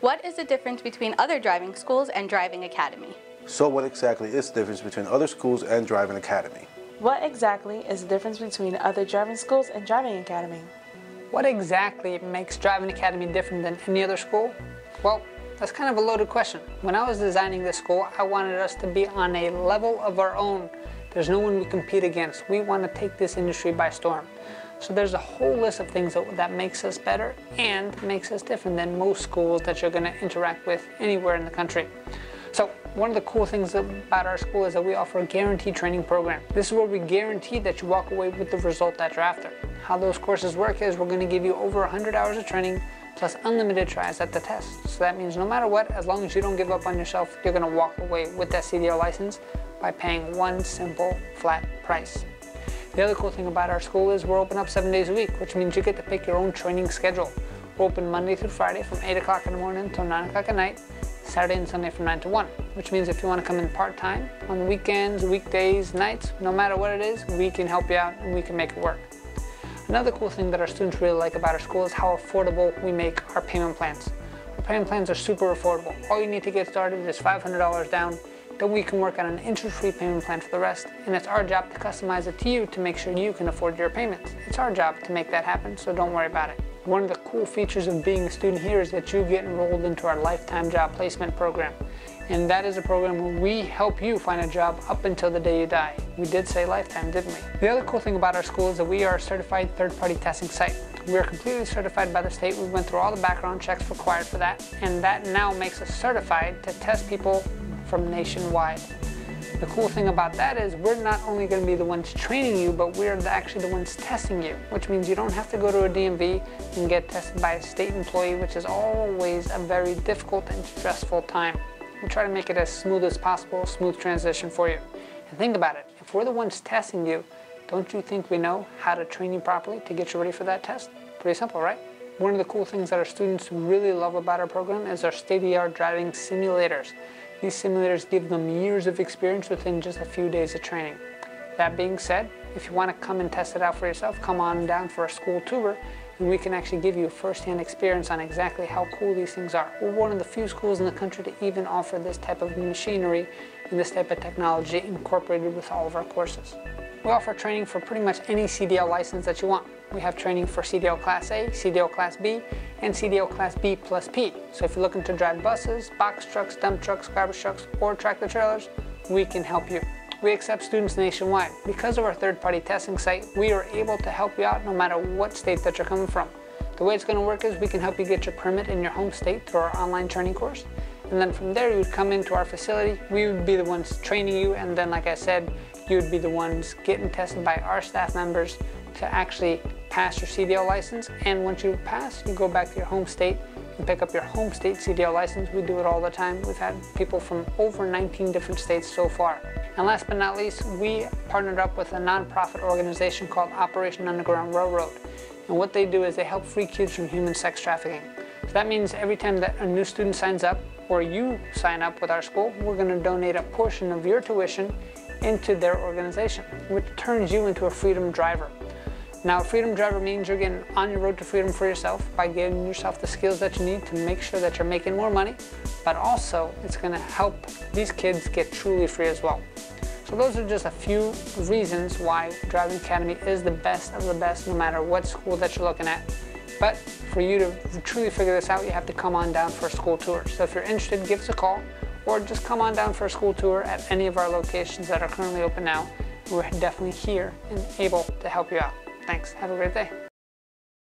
What is the difference between other driving schools and driving academy? So what exactly is the difference between other schools and driving academy? What exactly is the difference between other driving schools and driving academy? What exactly makes Driving Academy different than any other school? Well, that's kind of a loaded question. When I was designing this school, I wanted us to be on a level of our own. There's no one we compete against. We want to take this industry by storm. So there's a whole list of things that, that makes us better and makes us different than most schools that you're going to interact with anywhere in the country. So one of the cool things about our school is that we offer a guaranteed training program. This is where we guarantee that you walk away with the result that you're after. How those courses work is we're going to give you over 100 hours of training plus unlimited tries at the test. So that means no matter what, as long as you don't give up on yourself, you're going to walk away with that CDL license by paying one simple flat price. The other cool thing about our school is we're open up seven days a week, which means you get to pick your own training schedule. We're open Monday through Friday from 8 o'clock in the morning until 9 o'clock at night, Saturday and Sunday from 9 to 1, which means if you want to come in part-time, on weekends, weekdays, nights, no matter what it is, we can help you out and we can make it work. Another cool thing that our students really like about our school is how affordable we make our payment plans. Our payment plans are super affordable. All you need to get started is $500 down then we can work on an interest-free payment plan for the rest, and it's our job to customize it to you to make sure you can afford your payments. It's our job to make that happen, so don't worry about it. One of the cool features of being a student here is that you get enrolled into our Lifetime Job Placement Program. And that is a program where we help you find a job up until the day you die. We did say lifetime, didn't we? The other cool thing about our school is that we are a certified third-party testing site. We are completely certified by the state. We went through all the background checks required for that, and that now makes us certified to test people from nationwide. The cool thing about that is we're not only going to be the ones training you, but we're actually the ones testing you, which means you don't have to go to a DMV and get tested by a state employee, which is always a very difficult and stressful time. We try to make it as smooth as possible, smooth transition for you. And think about it, if we're the ones testing you, don't you think we know how to train you properly to get you ready for that test? Pretty simple, right? One of the cool things that our students really love about our program is our state-of-the-art driving simulators. These simulators give them years of experience within just a few days of training. That being said, if you want to come and test it out for yourself, come on down for a school tour and we can actually give you a first-hand experience on exactly how cool these things are. We're one of the few schools in the country to even offer this type of machinery and this type of technology incorporated with all of our courses. We offer training for pretty much any CDL license that you want. We have training for CDL Class A, CDL Class B, and CDL Class B plus P. So if you're looking to drive buses, box trucks, dump trucks, garbage trucks, or tractor trailers, we can help you. We accept students nationwide. Because of our third-party testing site, we are able to help you out no matter what state that you're coming from. The way it's going to work is we can help you get your permit in your home state through our online training course. And then from there, you would come into our facility. We would be the ones training you. And then, like I said, you would be the ones getting tested by our staff members to actually pass your CDL license. And once you pass, you go back to your home state and pick up your home state CDL license. We do it all the time. We've had people from over 19 different states so far. And last but not least, we partnered up with a nonprofit organization called Operation Underground Railroad. And what they do is they help free kids from human sex trafficking. So that means every time that a new student signs up or you sign up with our school, we're going to donate a portion of your tuition into their organization, which turns you into a freedom driver. Now, freedom driver means you're getting on your road to freedom for yourself by giving yourself the skills that you need to make sure that you're making more money, but also it's going to help these kids get truly free as well. So those are just a few reasons why Driving Academy is the best of the best no matter what school that you're looking at. But for you to truly figure this out, you have to come on down for a school tour. So if you're interested, give us a call or just come on down for a school tour at any of our locations that are currently open now. We're definitely here and able to help you out. Thanks. Have a great day.